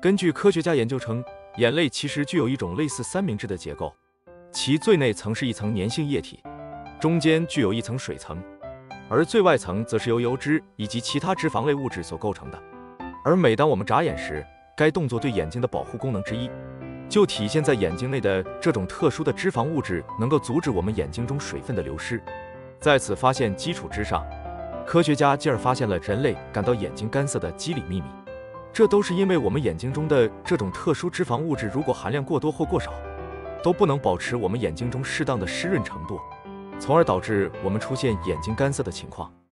根据科学家研究称，眼泪其实具有一种类似三明治的结构，其最内层是一层粘性液体，中间具有一层水层，而最外层则是由油脂以及其他脂肪类物质所构成的。而每当我们眨眼时，该动作对眼睛的保护功能之一，就体现在眼睛内的这种特殊的脂肪物质能够阻止我们眼睛中水分的流失。在此发现基础之上，科学家进而发现了人类感到眼睛干涩的机理秘密。这都是因为我们眼睛中的这种特殊脂肪物质，如果含量过多或过少，都不能保持我们眼睛中适当的湿润程度，从而导致我们出现眼睛干涩的情况。